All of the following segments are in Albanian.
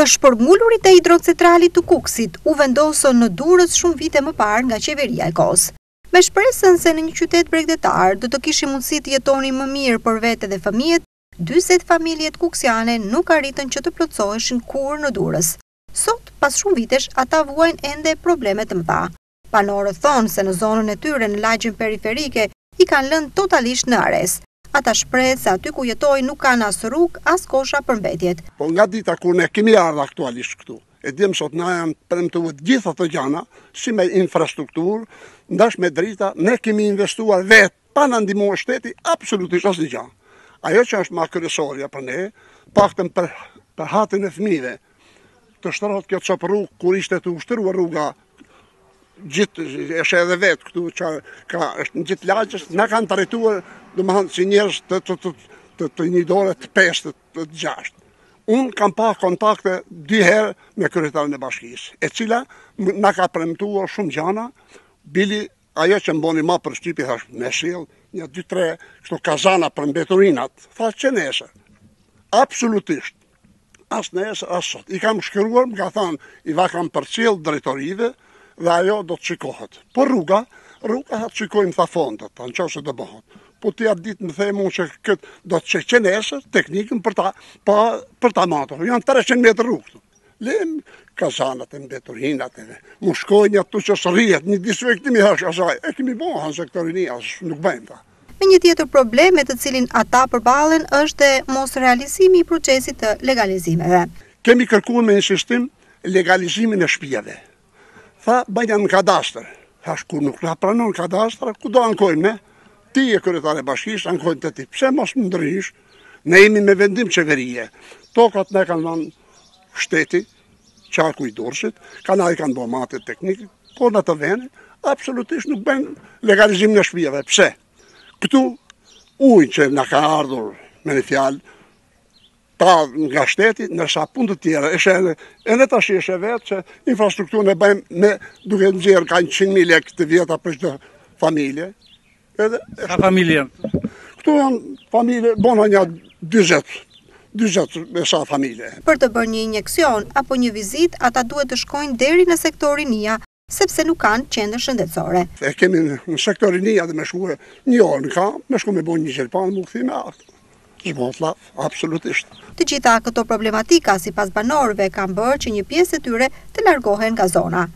Të shpërngulurit e hidrocentralit të Kukësit u vendosën në Durrës shumë vite më parë nga qeveria e kohës. Me shpresën se në një qytet bregdetar do të kishin mundësi të jetonin më mirë për vete dhe fëmijët, dyzet familjet kuksiane nuk arritën që të plotësoheshin kurrë në Durrës. Sot, pas shumë vitesh, ata vuajnë ende probleme të mëdha. Banorët thonë se në zonën e tyre në lagjen periferike i kanë lënë totalisht në harresë. Ata shprehen se aty ku jetojnë nuk kanë as rrugë, as kosha për mbetjet. Po nga dita kur ne kemi ardhë aktualisht këtu, e deri më sot na janë premtue të gjitha këto gjana, si me infrastrukturë, ndash me drita, ne kemi investuar vet, Pa na ndihmuar shteti absolutisht asnjë gjë. Ajo që është më kryesorja për ne, paktën për për hatër e fëmijëve, të shtrohet kjo copë rrugë kur ishte tu u shtruar rruga gjithë e sheh edhe vetë këtu ça ka është në gjithë lagjës na kanë trajtuar domethënë si njerëz të të të të të një dore të pestë të të gjashtë un kam pas kontakte dy herë me kryetarin e bashkisë e cila na ka premtuar shumë gjana bile Ajo që më boni ma përshtypje është me sjellë nja dy tre kështu kazana për mbeturinat, tha që nesër. Absolutisht. As nesër, as sot. I kam shkruar, më ka thënë, ia kam përcjell drejtorive dhe ajo do të shikohet. Por rruga, rruga hajt shikojmë tha fondet, ta në qofë se do bohet. Po atë ditë më tha mu që këtë do të çoj që nesër teknikën për ta, pa, për ta matur. Janë 300 metër rrugë. Lene kazanat e mbeturinave mu shkojnë një atë që së rrjet, një dezinfektimi hashë asaj, e kemi bo ha në sektorin Ia as nuk bëjmë ta. Një tjetër problem me të cilin ata përballen është dhe mosrealizimi i procesit të legalizimeve. Kemi kërkuar me insistim legalizimin e shpijave, Tha, bëjeni në kadastër. Tash kur nuk na pranon kadastra, ku do ankojmë ne? Ti je kryetare e bashkisë, ankojmë te ti. Pse mos më ndreqësh? Ne jemi me vendim qeverie. Tokat na e ka dhanë shteti, qaku i dorshit, kanë ardhë kanë bo matjet teknike, po na te veni, absolutisht nuk bëjnë legalizimin e shpijave. Pse? Këtu uji që na ka ardhur me një fjalë, pra nga shteti, ndërsa punët e tjera, e sheh, edhe tashi e sheh vetë që infrastrukturën e bëjmë ne duke nxjerrë nga 100.000 lek të vjeta për çdo familje. Edhe, sa familje? Këtu janë familje, bohen nja 20, 20 e ca familje. Për të bërë një injeksion apo një vizitë, ata duhet të shkojnë deri në sektorin Ia, sepse nuk kanë qendër shëndetësore. E kemi në sektorin një edhe me shku një orë në kam, me shku me bo një gjelpanë, mu kthy me ardh. S'bohet llaf, absolutisht. Të gjitha këto problematika, sipas banorëve, kanë bërë që një pjesë e tyre të largohen nga zona.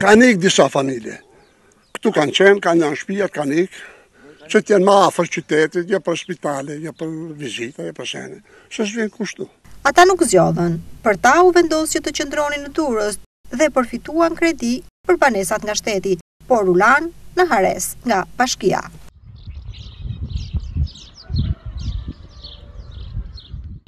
Kanë ikë disa familje. Këtu kanë qenë, kanë janë shpijat, kanë ikë, që t'jenë ma afër qytetit, jo për spitale, jo për vizita, jo për sene. Se s'vjen kush ktu. Ata nuk zgjodhën. Për ta u vendos që të qëndronin në Durrës, dhe përfituan kredi për banesat nga shteti, por u lanë në harresë nga bashkia.